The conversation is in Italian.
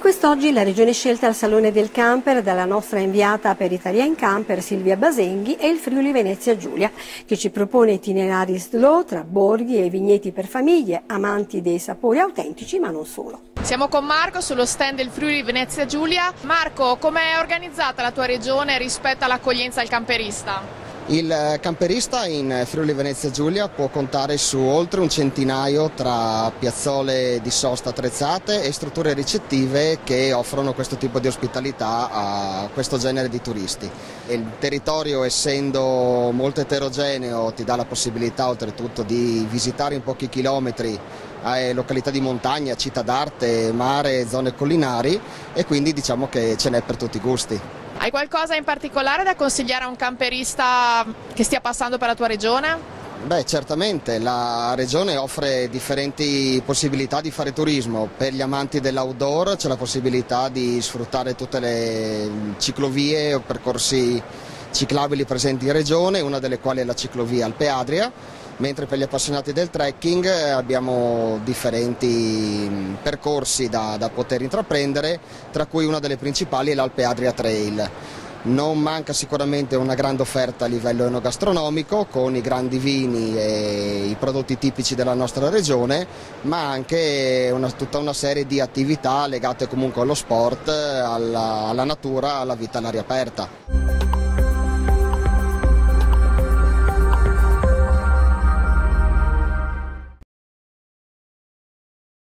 Quest'oggi la regione scelta al Salone del Camper dalla nostra inviata per Italia in Camper Silvia Basenghi e il Friuli Venezia Giulia che ci propone itinerari slow tra borghi e vigneti per famiglie, amanti dei sapori autentici ma non solo. Siamo con Marco sullo stand del Friuli Venezia Giulia. Marco, com'è organizzata la tua regione rispetto all'accoglienza al camperista? Il camperista in Friuli Venezia Giulia può contare su oltre un centinaio tra piazzole di sosta attrezzate e strutture ricettive che offrono questo tipo di ospitalità a questo genere di turisti. Il territorio essendo molto eterogeneo ti dà la possibilità oltretutto di visitare in pochi chilometri eh, località di montagna, città d'arte, mare, zone collinari e quindi diciamo che ce n'è per tutti i gusti. Hai qualcosa in particolare da consigliare a un camperista che stia passando per la tua regione? Beh, certamente, la regione offre differenti possibilità di fare turismo. Per gli amanti dell'outdoor c'è la possibilità di sfruttare tutte le ciclovie o percorsi ciclabili presenti in regione, una delle quali è la ciclovia Alpe Adria mentre per gli appassionati del trekking eh, abbiamo differenti mm, percorsi da, da poter intraprendere, tra cui una delle principali è l'Alpe Adria Trail. Non manca sicuramente una grande offerta a livello enogastronomico con i grandi vini e i prodotti tipici della nostra regione, ma anche una, tutta una serie di attività legate comunque allo sport, alla, alla natura, alla vita all'aria aperta.